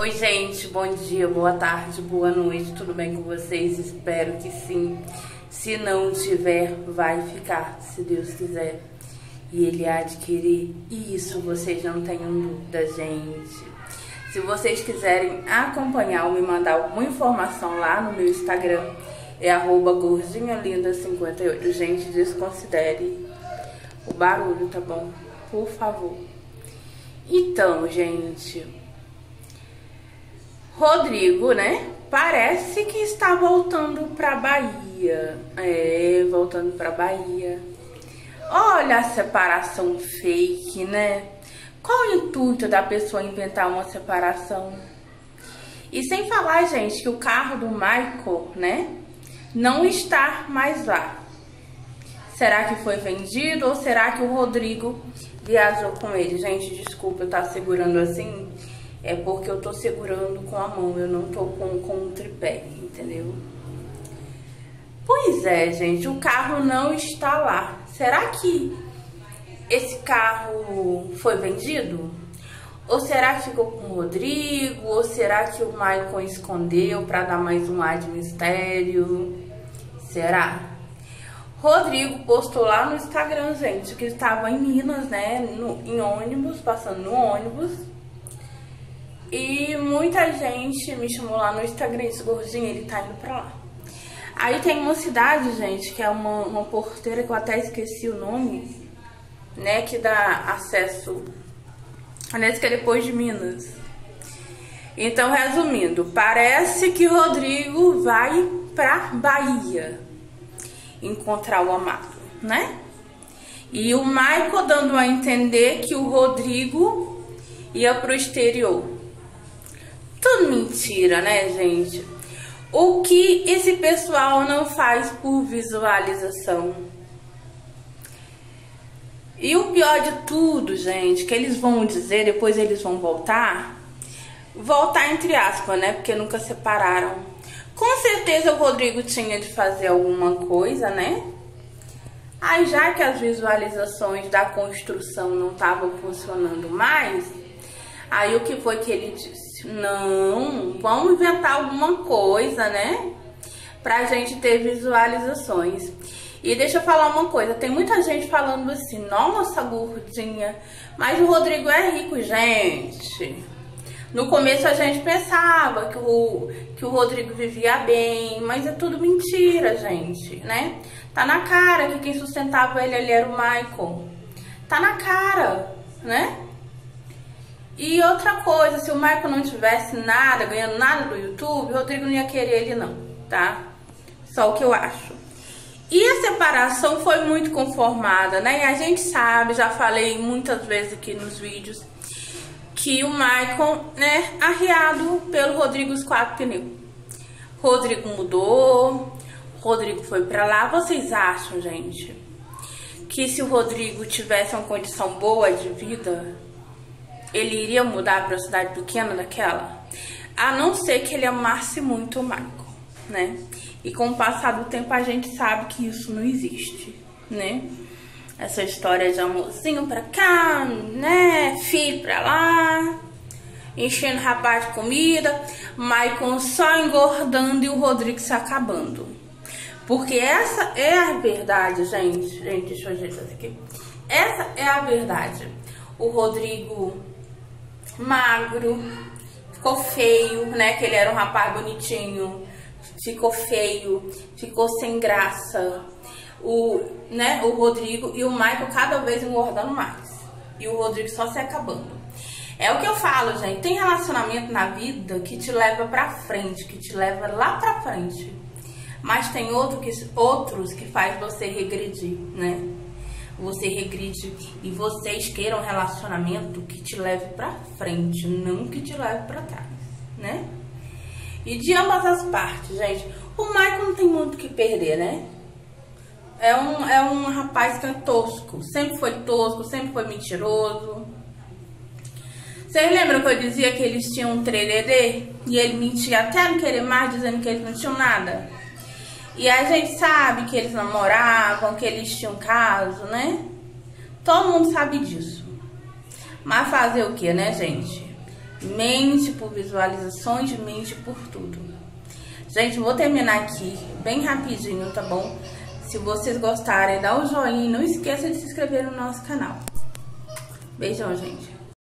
Oi, gente, bom dia, boa tarde, boa noite, tudo bem com vocês? Espero que sim. Se não tiver, vai ficar, se Deus quiser. E Ele. E isso vocês não tenham dúvida, gente. Se vocês quiserem acompanhar ou me mandar alguma informação lá no meu Instagram, é arroba gordinhalinda58. Gente, desconsidere o barulho, tá bom? Por favor. Então, gente, Rodrigo, né? Parece que está voltando para Bahia. É, voltando para Bahia. Olha a separação fake, né? Qual o intuito da pessoa inventar uma separação? E sem falar, gente, que o carro do Michael, né, não está mais lá. Será que foi vendido ou será que o Rodrigo viajou com ele? Gente, desculpa eu estar segurando assim, é porque eu tô segurando com a mão, eu não tô com, com um tripé, entendeu? Pois é, gente, o carro não está lá. Será que esse carro foi vendido? Ou será que ficou com o Rodrigo? Ou será que o Michael escondeu para dar mais um ar de mistério? Será? Rodrigo postou lá no Instagram, gente, que estava em Minas, né? No, em ônibus, passando no ônibus. E muita gente me chamou lá no Instagram, esse gordinho, ele tá indo pra lá. Aí tem uma cidade, gente, que é uma, uma porteira que eu até esqueci o nome né, que dá acesso, aliás, que é depois de Minas. Então, resumindo, parece que Rodrigo vai pra Bahia encontrar o amado, né? E o Michael dando a entender que o Rodrigo ia pro exterior. Tudo mentira, né, gente? O que esse pessoal não faz por visualização? E o pior de tudo, gente, que eles vão dizer, depois eles vão voltar, voltar entre aspas, né? Porque nunca separaram. Com certeza o Rodrigo tinha de fazer alguma coisa, né? Aí já que as visualizações da construção não estavam funcionando mais, aí o que foi que ele disse? Não, vamos inventar alguma coisa, né? Pra gente ter visualizações. E deixa eu falar uma coisa, tem muita gente falando assim, nossa gordinha, mas o Rodrigo é rico, gente. No começo a gente pensava que o, que o Rodrigo vivia bem, mas é tudo mentira, gente, né? Tá na cara que quem sustentava ele ali era o Michael. Tá na cara, né? E outra coisa, se o Michael não tivesse nada, ganhando nada do YouTube, o Rodrigo não ia querer ele não, tá? Só o que eu acho. E a separação foi muito conformada, né? E a gente sabe, já falei muitas vezes aqui nos vídeos, que o Michael, né, arriado pelo Rodrigo os quatro pneus. Rodrigo mudou, Rodrigo foi pra lá. Vocês acham, gente, que se o Rodrigo tivesse uma condição boa de vida, ele iria mudar pra cidade pequena daquela? A não ser que ele amasse muito o Michael, né? E com o passar do tempo a gente sabe que isso não existe, né? Essa história de amorzinho pra cá, né? Filho pra lá, enchendo rapaz de comida, Maicon só engordando e o Rodrigo se acabando. Porque essa é a verdade, gente. Gente, deixa eu ajeitar isso aqui. Essa é a verdade. O Rodrigo magro, ficou feio, né? Que ele era um rapaz bonitinho ficou feio, ficou sem graça. O, né, o Rodrigo e o Michael cada vez engordando mais. E o Rodrigo só se acabando. É o que eu falo, gente. Tem relacionamento na vida que te leva pra frente, que te leva lá pra frente. Mas tem outro que, outros que faz você regredir, né? Você regride e vocês queiram um relacionamento que te leve pra frente, não que te leve pra trás, né? E de ambas as partes, gente. O Michael não tem muito o que perder, né? É um, é um rapaz que é tosco. Sempre foi tosco, sempre foi mentiroso. Vocês lembram que eu dizia que eles tinham um trelelê? E ele mentia até não querer mais, dizendo que eles não tinham nada? E a gente sabe que eles namoravam, que eles tinham caso, né? Todo mundo sabe disso. Mas fazer o que, né, gente? mente por visualizações, mente por tudo. Gente, vou terminar aqui bem rapidinho, tá bom? Se vocês gostarem, dá um joinha e não esqueça de se inscrever no nosso canal. Beijão, gente.